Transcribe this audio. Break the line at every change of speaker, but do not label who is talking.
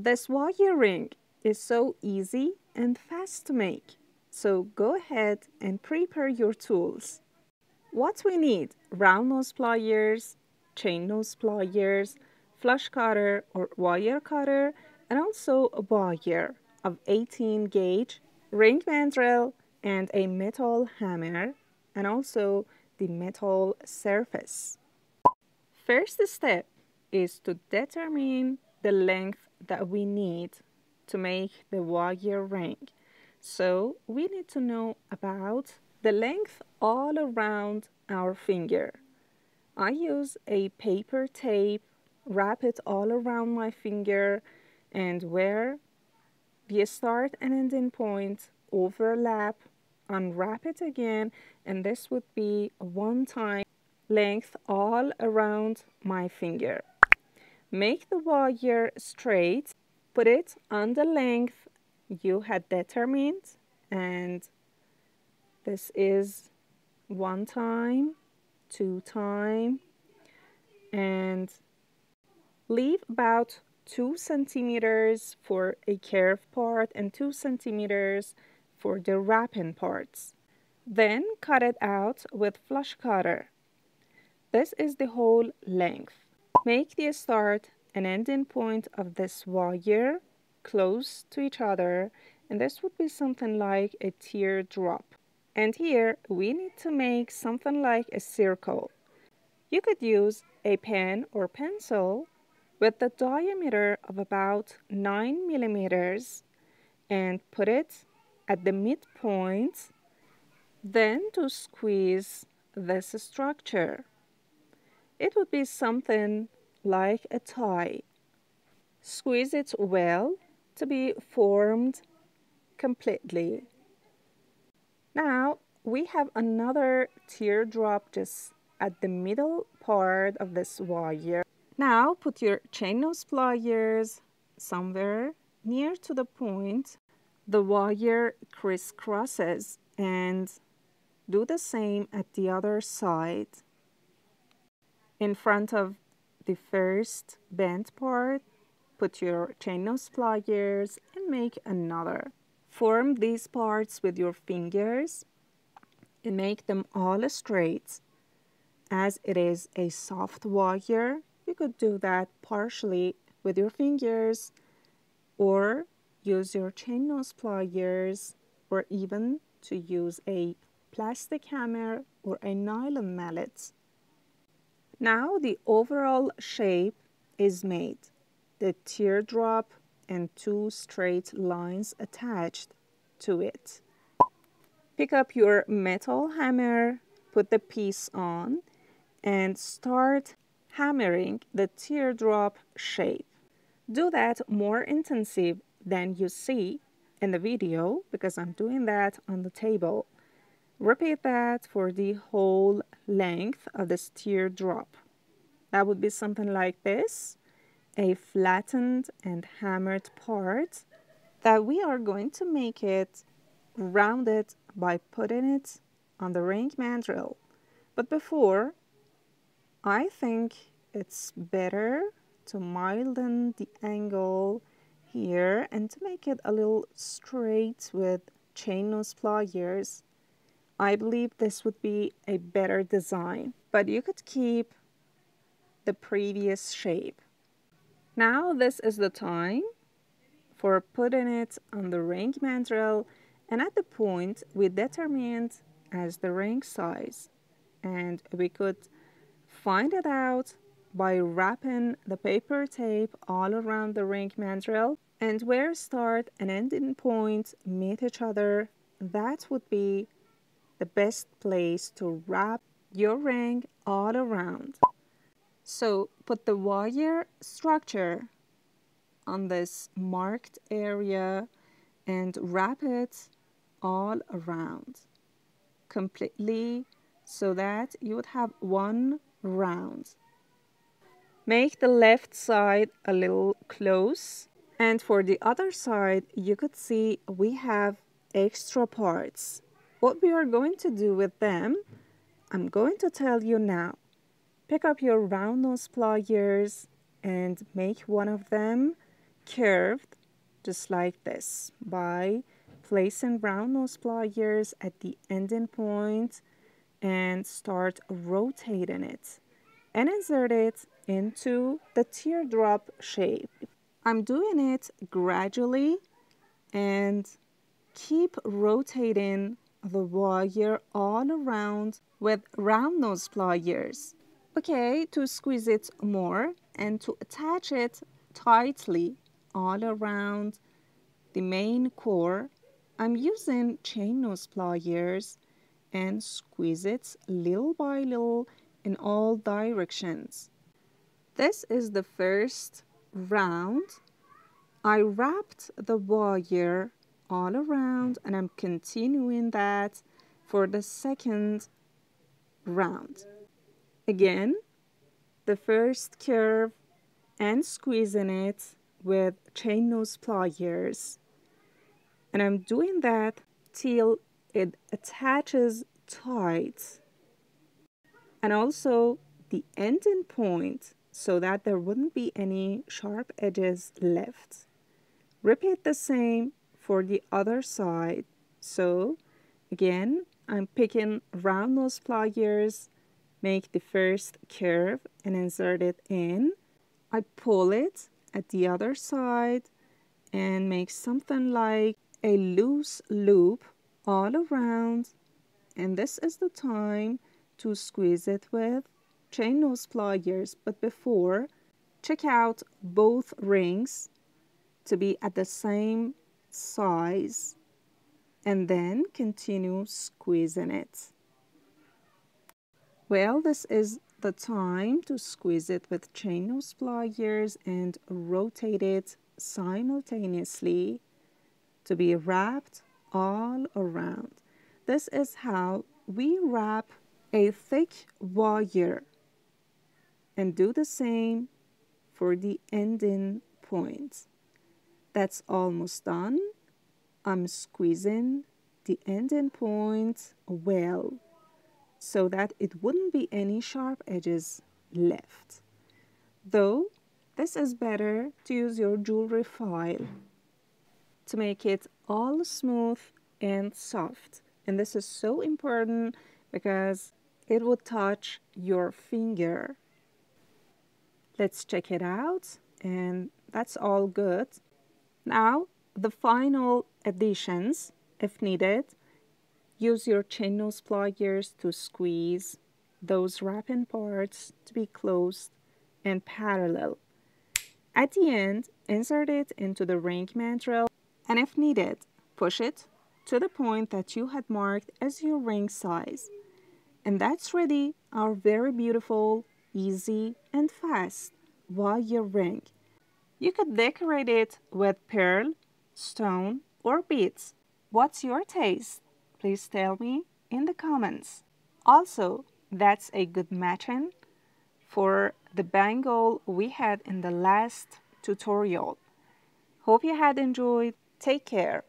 This wire ring is so easy and fast to make. So go ahead and prepare your tools. What we need, round nose pliers, chain nose pliers, flush cutter or wire cutter, and also a wire of 18 gauge, ring mandrel, and a metal hammer, and also the metal surface. First step is to determine the length that we need to make the wire ring. So we need to know about the length all around our finger. I use a paper tape, wrap it all around my finger and where the start and ending point overlap, unwrap it again and this would be one time length all around my finger. Make the wire straight, put it on the length you had determined and this is one time, two time and leave about two centimeters for a curve part and two centimeters for the wrapping parts. Then cut it out with flush cutter. This is the whole length. Make the start and ending point of this wire close to each other and this would be something like a teardrop. And here we need to make something like a circle. You could use a pen or pencil with the diameter of about 9 millimeters and put it at the midpoint, then to squeeze this structure. It would be something like a tie. Squeeze it well to be formed completely. Now we have another teardrop just at the middle part of this wire. Now put your chain nose pliers somewhere near to the point the wire crisscrosses and do the same at the other side in front of the first bent part, put your chain nose pliers and make another. Form these parts with your fingers and make them all straight. As it is a soft wire, you could do that partially with your fingers or use your chain nose pliers or even to use a plastic hammer or a nylon mallet. Now the overall shape is made. The teardrop and two straight lines attached to it. Pick up your metal hammer, put the piece on, and start hammering the teardrop shape. Do that more intensive than you see in the video because I'm doing that on the table. Repeat that for the whole length of this teardrop. That would be something like this, a flattened and hammered part that we are going to make it rounded by putting it on the ring mandrel. But before, I think it's better to milden the angle here and to make it a little straight with chain nose pliers I believe this would be a better design, but you could keep the previous shape. Now this is the time for putting it on the ring mandrel and at the point we determined as the ring size and we could find it out by wrapping the paper tape all around the ring mandrel and where start and ending point meet each other that would be the best place to wrap your ring all around. So put the wire structure on this marked area and wrap it all around completely so that you would have one round. Make the left side a little close and for the other side you could see we have extra parts what we are going to do with them, I'm going to tell you now. Pick up your round nose pliers and make one of them. curved just like this by placing round nose pliers at the ending point and start rotating it and insert it into the teardrop shape. I'm doing it gradually and keep rotating the wire all around with round nose pliers. Okay, to squeeze it more and to attach it tightly all around the main core, I'm using chain nose pliers and squeeze it little by little in all directions. This is the first round. I wrapped the wire all around and I'm continuing that for the second round. Again, the first curve and squeezing it with chain nose pliers. And I'm doing that till it attaches tight. And also the ending point so that there wouldn't be any sharp edges left. Repeat the same for the other side. So again, I'm picking round nose pliers, make the first curve and insert it in. I pull it at the other side and make something like a loose loop all around and this is the time to squeeze it with chain nose pliers but before check out both rings to be at the same size and then continue squeezing it. Well, this is the time to squeeze it with chain nose pliers and rotate it simultaneously to be wrapped all around. This is how we wrap a thick wire and do the same for the ending point. That's almost done. I'm squeezing the ending point well so that it wouldn't be any sharp edges left. Though this is better to use your jewelry file to make it all smooth and soft. And this is so important because it would touch your finger. Let's check it out and that's all good. Now, the final additions, if needed, use your chain nose pliers to squeeze those wrapping parts to be closed and parallel. At the end, insert it into the ring mandrel and if needed, push it to the point that you had marked as your ring size. And that's ready our very beautiful, easy and fast wire ring. You could decorate it with pearl, stone, or beads. What's your taste? Please tell me in the comments. Also, that's a good matching for the bangle we had in the last tutorial. Hope you had enjoyed. Take care.